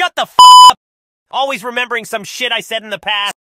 shut the f up! Always remembering some shit I said in the past.